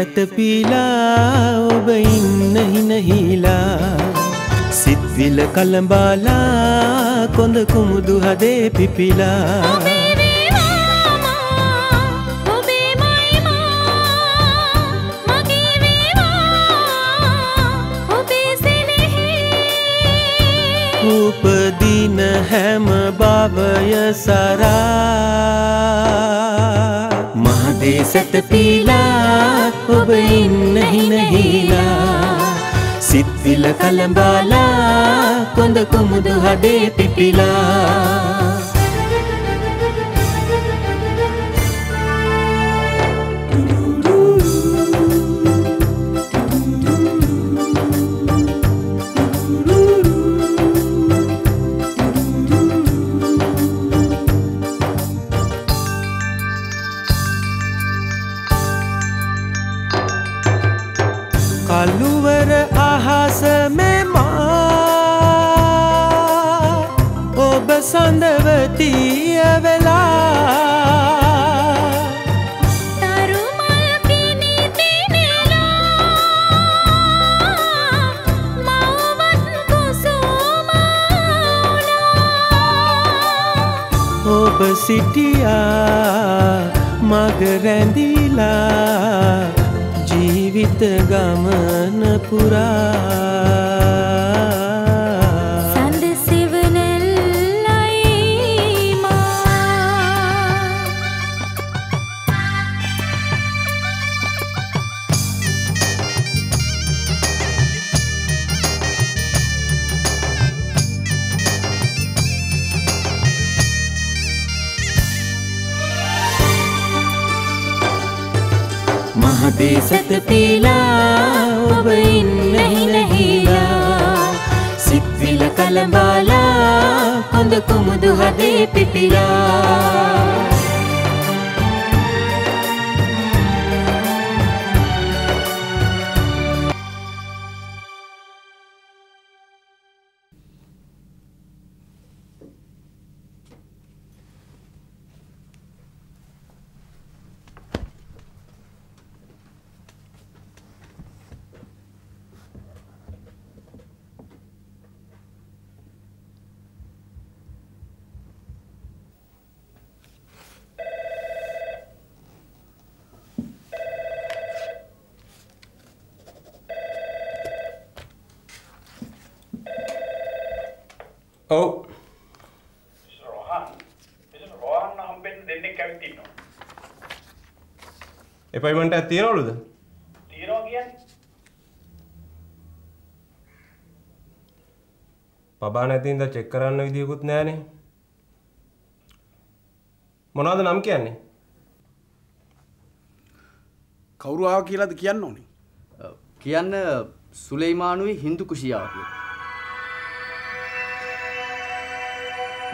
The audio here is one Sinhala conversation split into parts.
මහදේ සැතපීලා ඔබ ඉන්න හිනහිලා සිත්විල කළඹාලා කොඳ කුමුදු හදේ පිපිලා. උපදින හැම භවය සරා. මහදේ සැතපීලා ඔබ ඉන්න හිනහිලා සිත්විල කළඹාලා කොඳ කුමුදු හදේ පිපිලා. සිටියා මග රැඳිලා ජීවිත ගමන පුරා. මහදේ සැතපීලා ඔබ ඉන්න හිනහිලා සිත්විල කළඹාලා හොඳ කුමුදු හදේ පිපිලා ඔව් රෝහන් හම්බෙන්න දෙන්නෙක් ඇවිත් ඉන්නවා. එපයිමන්ට් එකක් තියනවලුද තියනවා කියන්නේ පබා නැති හින්දා චෙක් කරන්න විදියකුත් නැහනේ මොනවද නම් කියන්නේ කවුරු ආව කියලාද කියන්න ඕනේ. කියන්න සුලේමානුවේ හින්දු කුෂියාව කිය.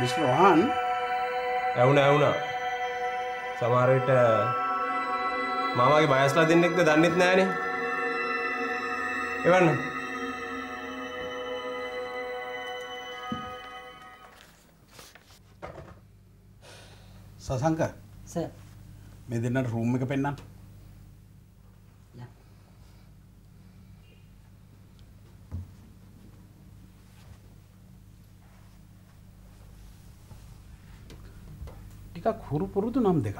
මිස්ටර් රෝහන් ඇවුන ඇවුනා. සමහර විට මාමගේ බයස්ලා දෙන්නෙක්ද දන්නෙත් නෑනේ එවන්න. සසංක සර්. මේ දෙන්නට රූම් එක පෙන්වන්න. ටිකක් හුරු පුරුදු නම් දෙකක්.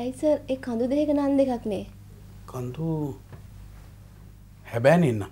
ඇයි සර් ඒ කඳු දෙක නන් දෙකක් නේ කන්දු හැබෑන එන්න.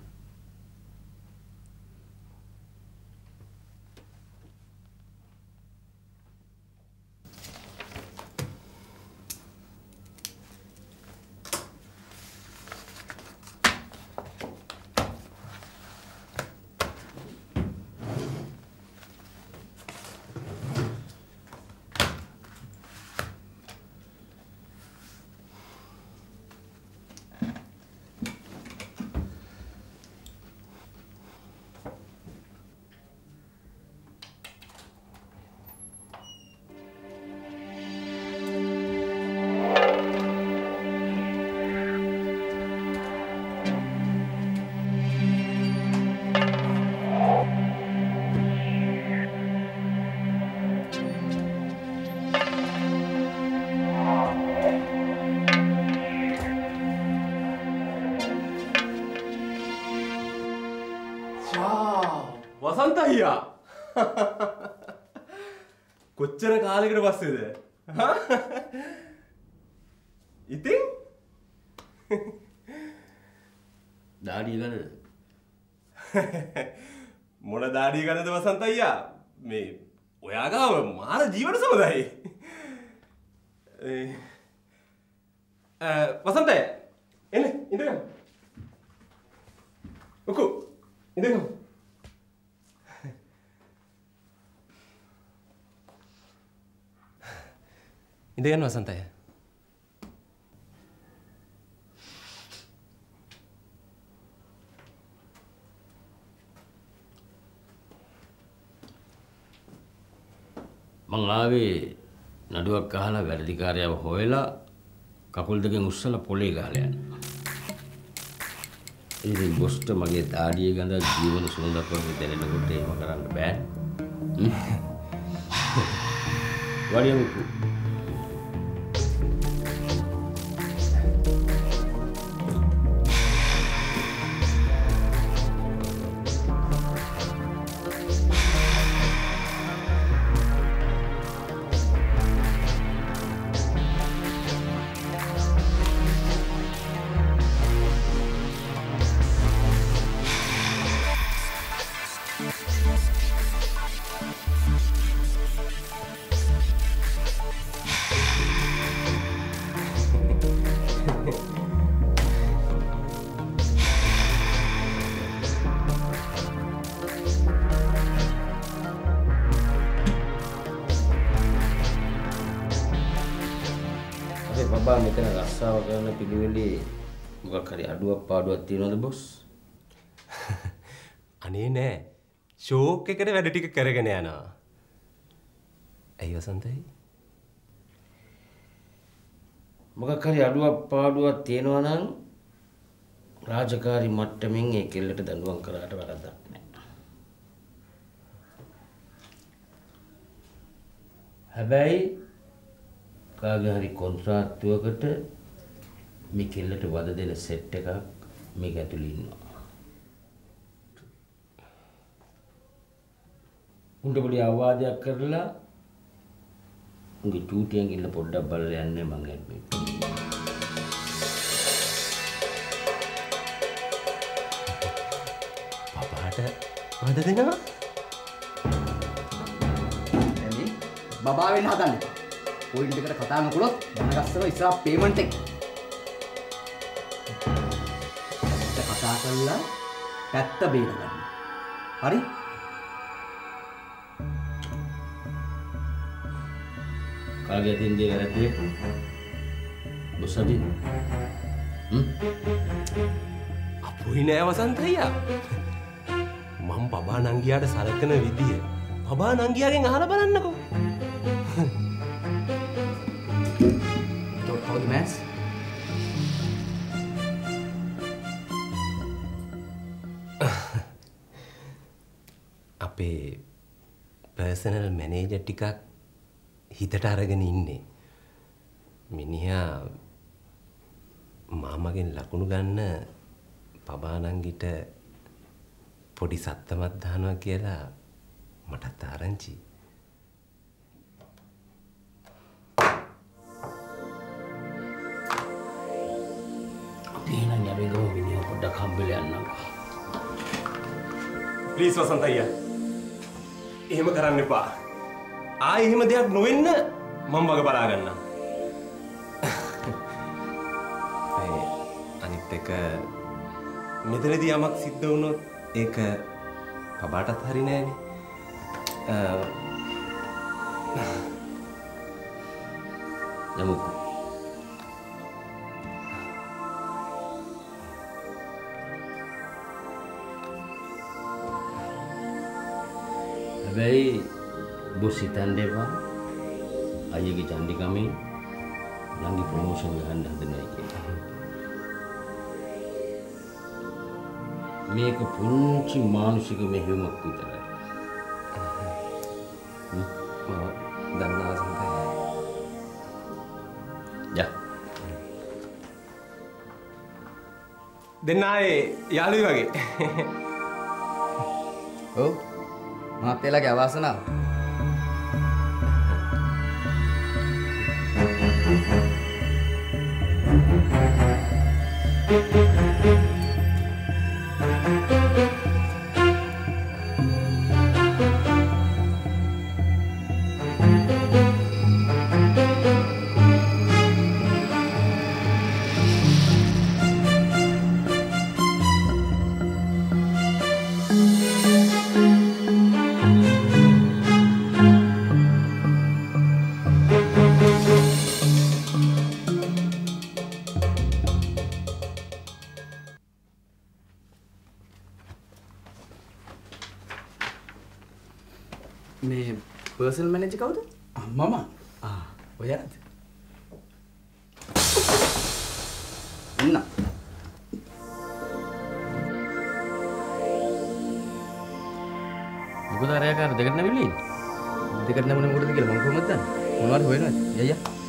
වසන්ත අයියා කොච්චර කාලෙකට පස්සේද හා? ඉතින් දාඩිය ගණද මොන දාඩිය ගන්නද වසන්ත අයියා මේ ඔයා ගාව මාර ජීවන සමුදායි ඒ, අ, වසන්තය එන්න ඉඳගන්න උකු ඉඳගන්න ඉඳගන්න වසන්තය මං ආවේ නඩුවක් අහලා වැඩිකාරයව හොයලා කකුල් දෙකෙන් උස්සලා පොලේ ගහලා යන්න. ඉතින් බොස්ට මගේ දාඩිය ගඳ ජීවන වගේ දැනෙනකොට එහෙම කරන්න බෑ. වඩියමුකෝ. අපේ බබා මෙතන රස්සාව කරන පිළිවෙලේ මොකක් හරි අඩුවක් පාඩුවක් තියෙනවද බොස්? අනේ නෑ ෂෝක් එකට වැඩ ටික කරගෙන යනවා ඇයි වසන්තයි මොකක් හරි අඩුවක් පාඩුවක් තියෙනවා නම් රාජකාරි මට්ටමින් ඒ කෙල්ලට දඬුවම් කරාට වැරද්දක් නැහැ. හැබැයි කාගේ හරි කොන්ත්‍රාත්තුවකට මේ කෙල්ලට වද දෙන සෙට් එකක් මේක ඇතුළේ ඉන්නවා. උන්ට පොඩි අවවාදයක් කරලා උන්ගේ චූටියෙන් ගිල්ල පොඩ්ඩක් බලලා යන්නේ මං ඇඩ්මිට්. පපාට වද දෙනවා ඇයි බබා වෙන්න හදන්නේ පොයින්ට් එකට කතා නොකළොත් යනගස්සව ඉස්සරහ පේමන්ට් එක කතා කරලා පැත්ත බේරගන්න හරි කාගේ අතින් දේ වැරද්දේ? බොස් අතින්. හ්ම්? අපුයි නෑ වසන්තයියා මං පබා නංගියාට සලකන විදිය පබා නංගියාගෙන් අහල බලන්නකෝ පර්සනල් මැනේජ ටිකක් හිතට අරගෙන ඉන්නේ. මිනිහා මාමගෙන් ලකුණු ගන්න පබානංගිට පොඩි සත්තමත් දානවා කියලා මටත් ආරංචි. අපි එහෙනම් යවෙ ගමු මිනිහ පොඩ්ඩක් හම්බෙලා යන්නම්කෝ. ප්ලීස් වසන්ත අයියා එහෙම කරන්න එපා. ආය එහෙම දෙයක් නොවෙන්න මම වග බලාගන්නම් ඒ අනිත් එක මෙතනදී යමක් සිද්ධ වුණොත් ඒක පබාටත් හරි නෑනේ. අ, හැබැයි බොස් හිතන්න එපා අයියගේ චන්ඩිකමේ නංගි ප්‍රමෝෂන් ගහන්න හදනයි කියලා. මේක පුංචි මානුෂික මෙහෙයුමක් විතරයි. දන්නවා වසන්ත අයියා යා. දෙන්න ආයේ යාළුවෝ වගේ ඔව් මහත්තයලාගේ අවාසනාව. මේ පර්සල් මැනේජර් කවුද? මම ඔයාද? ඉන්න. මොකද අරයාකාර දෙකට නැවිලි දෙකට නැමුනේ මොකටද කියලා මම කොහොමද දන්නේ? මොනවද හොයනවද? යయ్యා.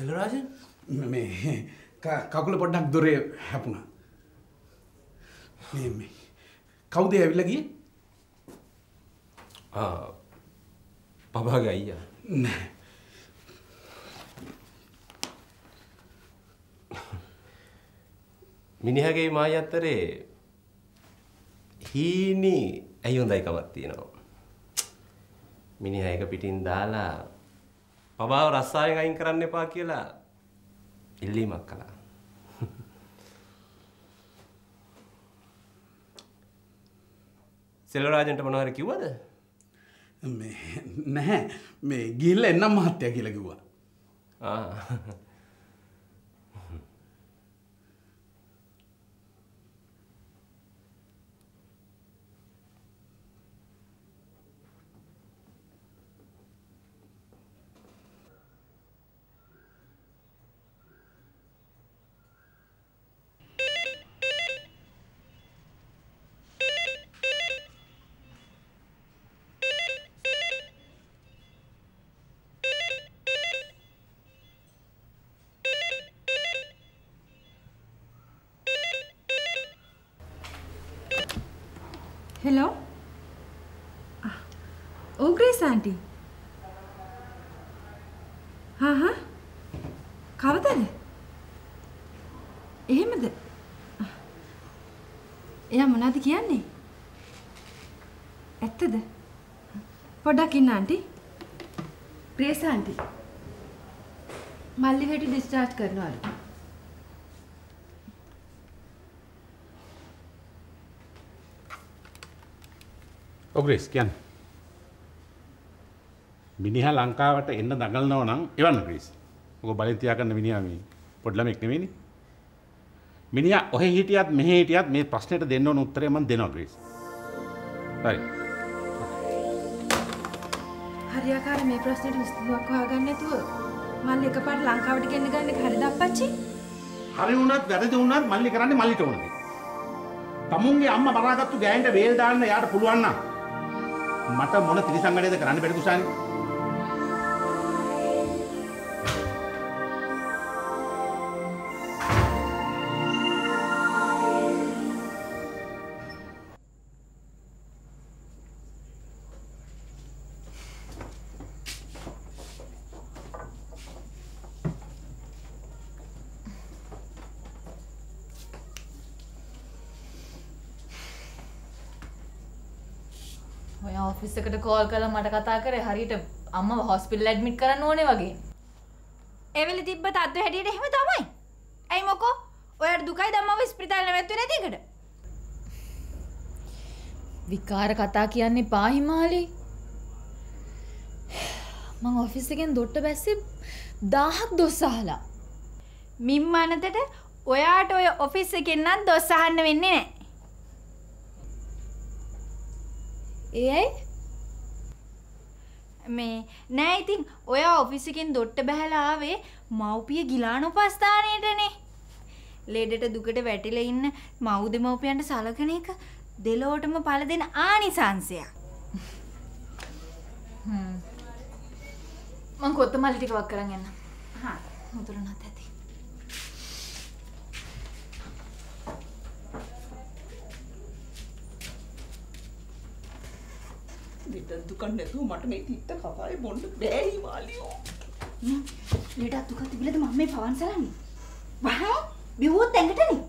කොසල රාජන් මේ කකුල පොඩ්ඩක් දොරේ හැපුණා. මේ මේ. කවුද ඇවිල්ලා ගියේ? පබාගේ අයියා. නෑ. මිනිහගේ මායි අත්තරේ හීනි ඇයි හොඳයිකමක් තියෙනවා? මිනිහ එක පිටින් දාලා පබාව රස්සාාවෙන් අයින් කරන්න එපා කියලා ඉල්ලීමක් කළා. සෙල්වරාජන්ට මොනවර කිව්වද? මේ නැහැ. මේ ගිල්ල එන්නම් මහත්තය කියලා කිව්වා. ආ. හෙලෝ ඕ ග්‍රේස් ආන්ටි හා හා කවදද? එහෙමද? Ah. එයා මොනාද කියන්නේ? ඇත්තද? පොඩ්ඩක් ඉන්න ආන්ටි ග්‍රේස් ආන්ටි මල්ලි වෙට ඩිස්චාර්ජ් කරනවලු. ඔග්‍රේස් කියන්න. මිනිහ ලංකාවට එන්න දඟලනව නම් එවන්න ග්‍රීස්. ඔක බලින්තියා කරන්න මිනිහා මේ පොඩ්ලමෙක් නෙවෙයිනි. මිනිහා ඔහෙ හිටියත් මෙහෙ හිටියත් මේ ප්‍රශ්නෙට දෙන්න ඕන උත්තරය මම දෙනවා ග්‍රීස්. හරි. හරියාකාර මේ ප්‍රශ්නෙට විසඳුමක් හොයාගන්න නැතුව මල්ලි එකපාරට ලංකාවට ගෙන්න ගන්න එක හරිද අප්පච්චි? හරි වුණත් වැරදි වුණත් මල්ලි කරන්නේ මල්ලිට ඕන දේ. තමුන්ගේ අම්මා බලාගත්තු ගෑනට වේල් දාන්න යාට පුළුවන් නම් මට මොන ත්‍රිසංගණයද කරන්න බැරි කුසානි? ඔය ඔෆිස් එකට කෝල් කරලා මට කතා කරේ හරියට අම්මව හොස්පිටල් ඇඩ්මිට් කරන්න ඕනේ වගේ. එවෙලි තිබ්බ තත්ත්වය හැටියට එහෙම තමයි. ඇයි මොකෝ? ඔයාට දුකයි ධම්මව ස්පිරිතාලේ නැවැත්තුවේ නැති එකට. විකාර කතා කියන්නේ පාහිමාලි. මං ඔෆිස් එකෙන් දොට්ට බැස්සේ 1000ක් දොස් අහලා. මිම්මානතට ඔයාට ඔය ඔෆිස් එකෙන් නම් දොස් අහන්න වෙන්නේ නැහැ. ඒ ඇයි? මේ නෑ ඉතින් ඔය ඔෆිස් එකෙන් දොට්ට බහැලා ආවේ මව්පිය ගිලාන උපස්ථානයේටනේ. ලෙඩට දුකට වැටිලා ඉන්න මව් දෙමව්පියන්ට සලකන එක දෙලොවටම පළ දෙන ආනිසංශයක්. මං කොත්තමල්ලි ටික වක් කරන් යන්න. හා මුදුරනත් ඇති. දෙට දුකක් නැතුව මට මේ තිත්ත කතාවේ බොන්න බෑයි මාලියෝ. ලෙඩක් දුක තිබිලද මම මේ පවන්සලන්නේ. වහයි බිව්වොත් ඇඟටනේ.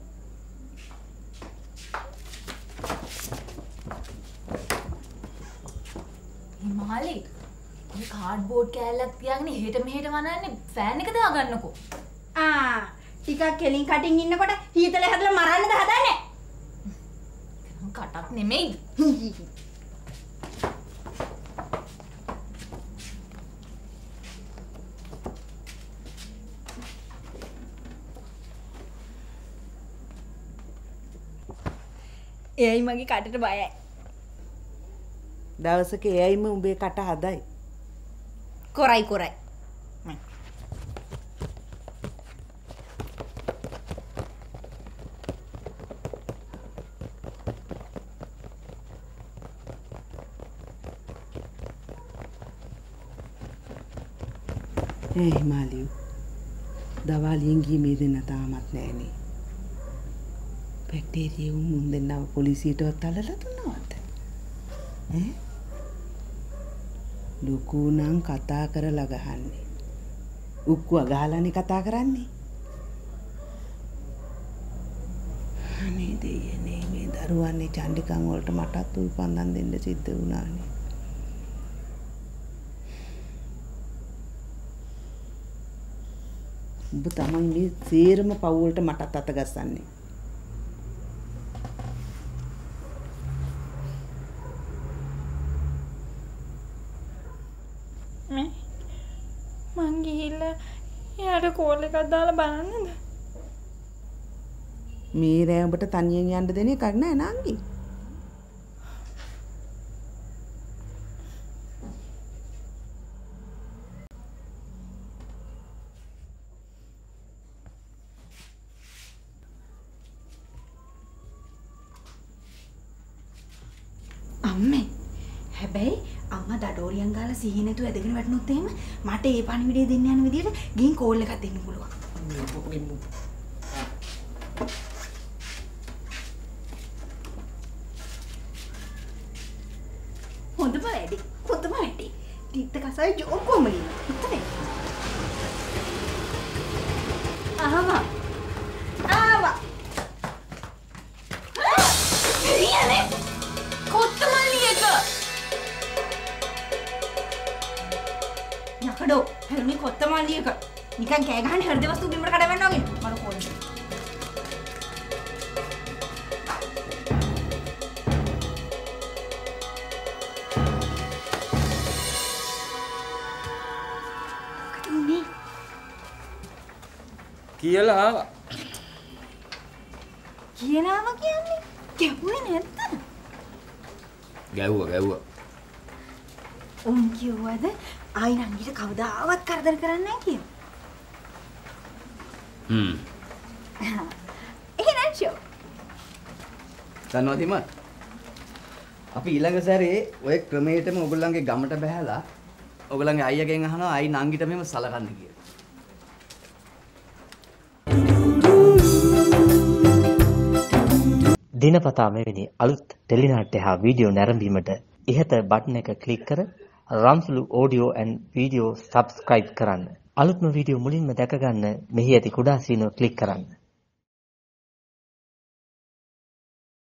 මාලි ඔය කාඩ්බෝඩ් කෑල්ලක් තියාගෙන එහෙට මෙහෙට වනන්නේ ෆෑන් එක දාගන්නකෝ. ආ ටිකක් කෙලින් කටින් ඉන්නකොට හීතල හැදලා මරන්නද හදන්නේ? කටක් නෙමෙයි. එයයි මගේ කටට බයයි. දවසක එයයිම උඹේ කට හදයි. කොරයි කොරයි. ඒ හිමාලියු. දවාලියෙන් ගියේ මේ දෙන්න තාමත් නෑනේ. බැක්ටීරියා උන් මුන් දෙන්නව පොලිසියටවත් අල්ලලා දුන්නවද? ඈ? ලොකු නම් කතා කරලා ගහන්නේ. උක්කුව ගහලානේ කතා කරන්නේ. අනේ දෙයනේ මේ දරුවන්නේ චණ්ඩිකන් වලට මටත් උල්පන්දම් දෙන්න සිද්ධ වුණානේ. ඔබ තමයි මේ සේරම පව් වලට මටත් අත ගස්සන්නේ. මේ මං ගිහිල්ලා එයාට කෝල් එකක් දාලා බලන්නද? මේ රෑ ඔබට තනියෙන් යන්න දෙන එකක් නෑ නංගි. අම්මේ හැබැයි අම්මා දඩෝරියන් ගාලා සිහිය නැතුව ඇදගෙන වැටුනොත් එහෙම මට ඒ පණිවිඩය දෙන්න යන විදියට ගිහින් කෝල් එකක් දෙන්න පුළුවන්. යකඩෝ හැරුණි කොත්තමල්ලියක නිකන් කෑ ගහන්නේ හෘද වස්තු බිමට කඩවන්න වගේ මට කෝල්? කියලා ආවා. කියලාම කියන්නේ ගැහුවේ නැද්ද? ගැව්වා ගැව්වා. උන් කිව්වද ආයි නංගිට කවදාවත් කරදර කරන්නේ නැහැ කියලා. හ්ම්. එහෙනම් ෂෝ. දන්නවද හිමත්? අපි ඊළඟ සැරේ ඔය ක්‍රමයටම ඔයගොල්ලන්ගේ ගමට බහැලා ඔයගොල්ලන්ගේ අයියාගෙන් අහනවා අයි නංගිට මෙහෙම සලකන්න කියලා. දිනපතා මෙවැනි අලුත් ටෙලිනාට්‍ය හා වීඩියෝ නැරඹීමට ඉහත බටන් එක ක්ලික් කර රම්සුලු ඕඩියෝ ඇන් වීඩියෝ සබස්ක්‍රයිබ් කරන්න. අලුත්ම වීඩියෝ මුලින්ම දැක ගන්න මෙහි ඇති කුඩා සීනුව ක්ලික් කරන්න.